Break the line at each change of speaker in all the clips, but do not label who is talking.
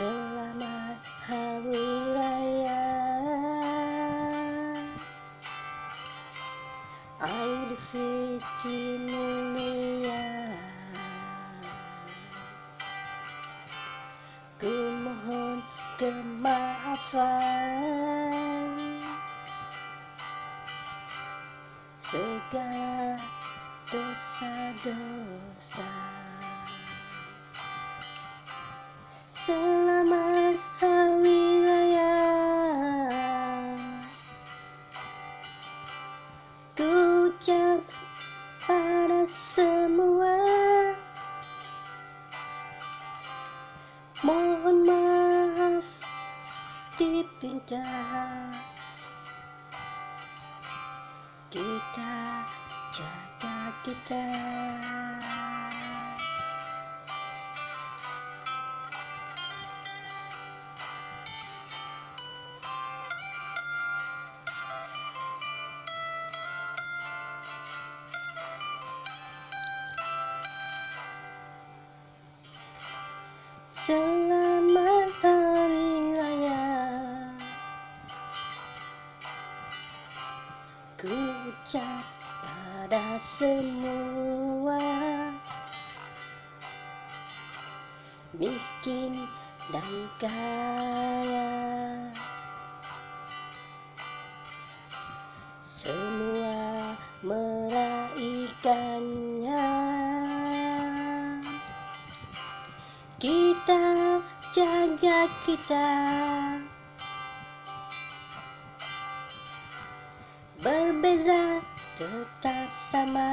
Selamat Hari Raya. Idul Fitri mulia. Ku mohon kemaafan. Segala dosa-dosa. Selamat semua. Mohon maaf dipindah. Kita jaga kita Selamat Hari Raya Ku ucap pada semua Miskin dan kaya. Semua meraihkannya kita jaga kita. Berbeza tetap sama.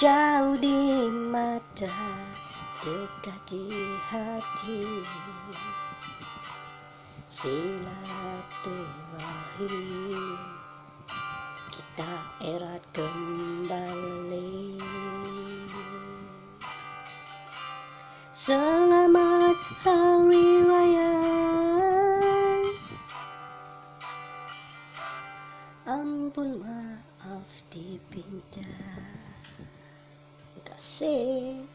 Jauh di mata Dekat di hati. Silaturahim. Kita erat kembali Selamat Hari Raya. Ampun maaf dipinta Terima kasih